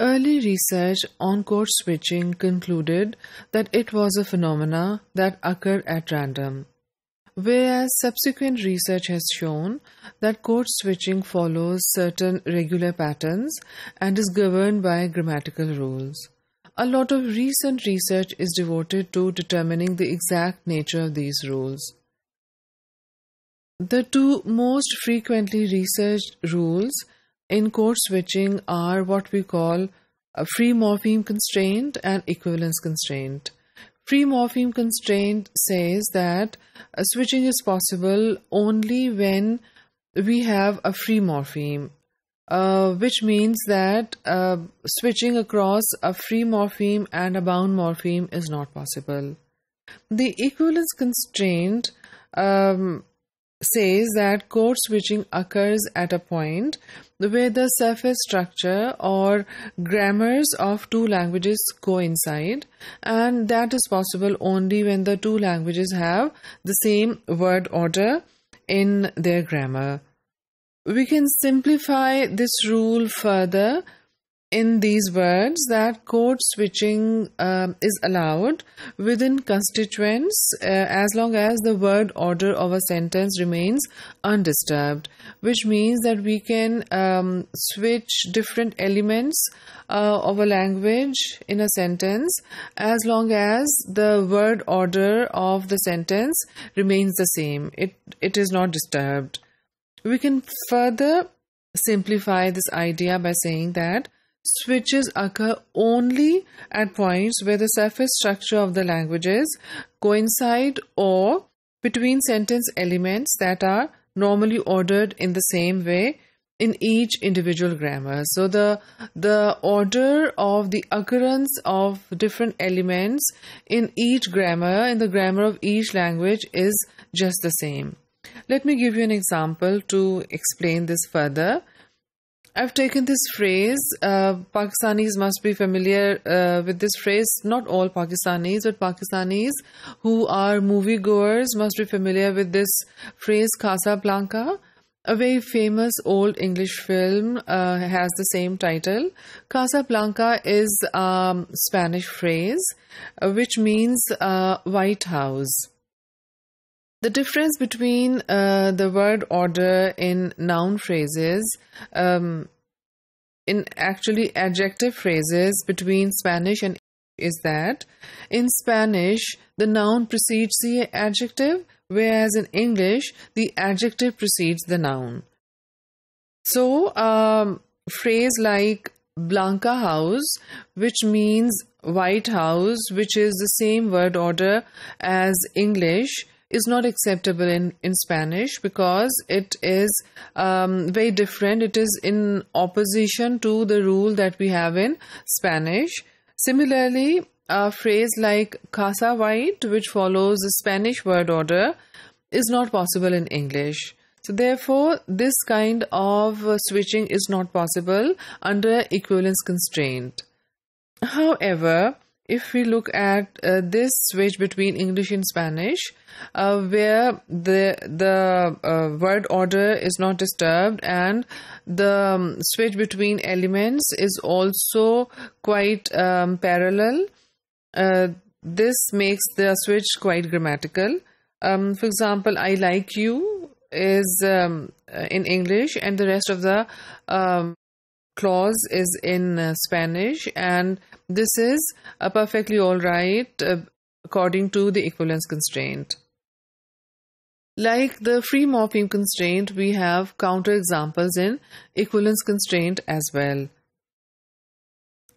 Early research on code switching concluded that it was a phenomena that occurred at random, whereas subsequent research has shown that code switching follows certain regular patterns and is governed by grammatical rules. A lot of recent research is devoted to determining the exact nature of these rules. The two most frequently researched rules in code switching are what we call a free morpheme constraint and equivalence constraint. Free morpheme constraint says that switching is possible only when we have a free morpheme, uh, which means that uh, switching across a free morpheme and a bound morpheme is not possible. The equivalence constraint um, says that code switching occurs at a point where the surface structure or grammars of two languages coincide, and that is possible only when the two languages have the same word order in their grammar. We can simplify this rule further in these words that code switching um, is allowed within constituents uh, as long as the word order of a sentence remains undisturbed which means that we can um, switch different elements uh, of a language in a sentence as long as the word order of the sentence remains the same. It it is not disturbed. We can further simplify this idea by saying that Switches occur only at points where the surface structure of the languages coincide or between sentence elements that are normally ordered in the same way in each individual grammar. So the the order of the occurrence of different elements in each grammar in the grammar of each language is just the same. Let me give you an example to explain this further. I've taken this phrase. Uh, Pakistanis must be familiar uh, with this phrase. Not all Pakistanis, but Pakistanis who are moviegoers must be familiar with this phrase Casablanca. A very famous old English film uh, has the same title. Casablanca is a um, Spanish phrase uh, which means uh, White House. The difference between uh, the word order in noun phrases, um, in actually adjective phrases between Spanish and is that in Spanish the noun precedes the adjective, whereas in English the adjective precedes the noun. So, um, phrase like Blanca House, which means White House, which is the same word order as English is not acceptable in, in Spanish because it is um, very different. It is in opposition to the rule that we have in Spanish. Similarly, a phrase like casa white, which follows the Spanish word order, is not possible in English. So, therefore, this kind of switching is not possible under equivalence constraint. However, if we look at uh, this switch between English and Spanish, uh, where the the uh, word order is not disturbed and the um, switch between elements is also quite um, parallel, uh, this makes the switch quite grammatical. Um, for example, I like you is um, uh, in English, and the rest of the um, clause is in uh, Spanish, and this is a perfectly all right uh, according to the equivalence constraint. Like the free morpheme constraint, we have counterexamples in equivalence constraint as well.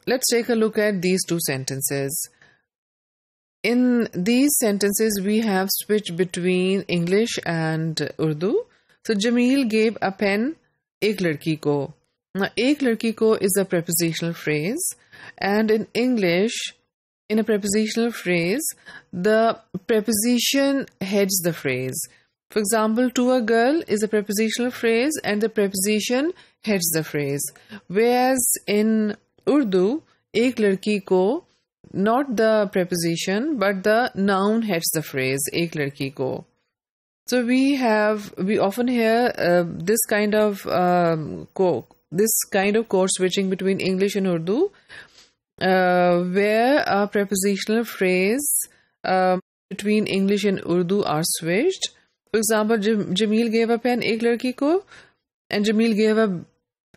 Let's take a look at these two sentences. In these sentences, we have switched between English and Urdu. So, Jameel gave a pen ek ladki ko. Now, ek ladki ko is a prepositional phrase, and in English, in a prepositional phrase, the preposition heads the phrase. For example, to a girl is a prepositional phrase, and the preposition heads the phrase. Whereas in Urdu, ek ladki ko, not the preposition, but the noun heads the phrase, ek ladki ko. So we have, we often hear uh, this kind of um, this kind of code switching between English and Urdu, uh, where a prepositional phrase um, between English and Urdu are switched. For example, Jamil gave a pen ek ladki ko, and Jamil gave a,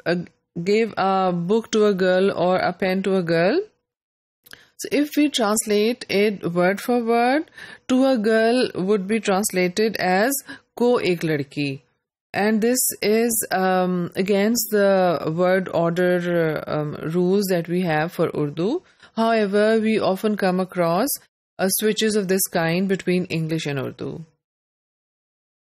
a gave a book to a girl or a pen to a girl. So if we translate it word for word, to a girl would be translated as ko ek ladki and this is um, against the word order um, rules that we have for Urdu. However, we often come across uh, switches of this kind between English and Urdu.